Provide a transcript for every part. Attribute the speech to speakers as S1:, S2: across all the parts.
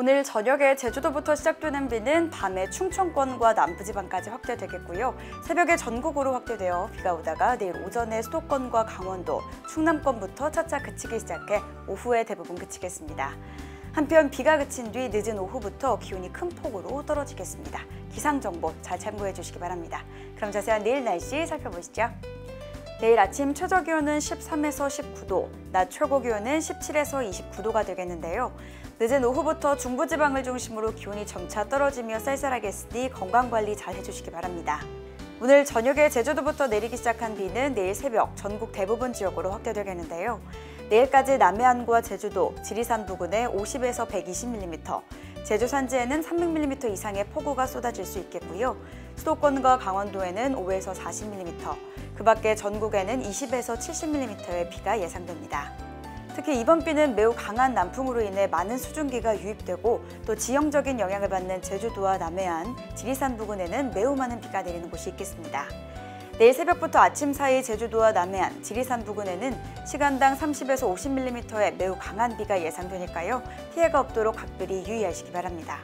S1: 오늘 저녁에 제주도부터 시작되는 비는 밤에 충청권과 남부지방까지 확대되겠고요. 새벽에 전국으로 확대되어 비가 오다가 내일 오전에 수도권과 강원도, 충남권부터 차차 그치기 시작해 오후에 대부분 그치겠습니다. 한편 비가 그친 뒤 늦은 오후부터 기온이 큰 폭으로 떨어지겠습니다. 기상 정보 잘 참고해 주시기 바랍니다. 그럼 자세한 내일 날씨 살펴보시죠. 내일 아침 최저 기온은 13에서 19도, 낮 최고 기온은 17에서 29도가 되겠는데요. 늦은 오후부터 중부지방을 중심으로 기온이 점차 떨어지며 쌀쌀하겠으니 건강관리 잘 해주시기 바랍니다. 오늘 저녁에 제주도부터 내리기 시작한 비는 내일 새벽 전국 대부분 지역으로 확대되겠는데요. 내일까지 남해안과 제주도, 지리산 부근에 50에서 120mm, 제주 산지에는 300mm 이상의 폭우가 쏟아질 수 있겠고요. 수도권과 강원도에는 5에서 40mm, 그 밖에 전국에는 20에서 70mm의 비가 예상됩니다. 특히 이번 비는 매우 강한 남풍으로 인해 많은 수증기가 유입되고 또 지형적인 영향을 받는 제주도와 남해안, 지리산 부근에는 매우 많은 비가 내리는 곳이 있겠습니다. 내일 새벽부터 아침 사이 제주도와 남해안, 지리산 부근에는 시간당 30에서 50mm의 매우 강한 비가 예상되니까요. 피해가 없도록 각별히 유의하시기 바랍니다.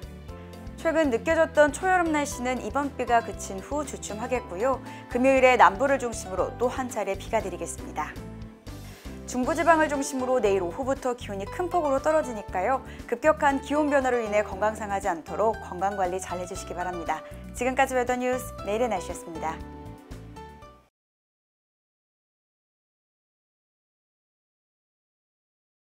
S1: 최근 느껴졌던 초여름 날씨는 이번 비가 그친 후 주춤하겠고요. 금요일에 남부를 중심으로 또 한 차례 비가 내리겠습니다. 중부지방을 중심으로 내일 오후부터 기온이 큰 폭으로 떨어지니까요. 급격한 기온 변화로 인해 건강 상하지 않도록 건강관리 잘 해주시기 바랍니다. 지금까지 웨더뉴스 내일의 날씨였습니다.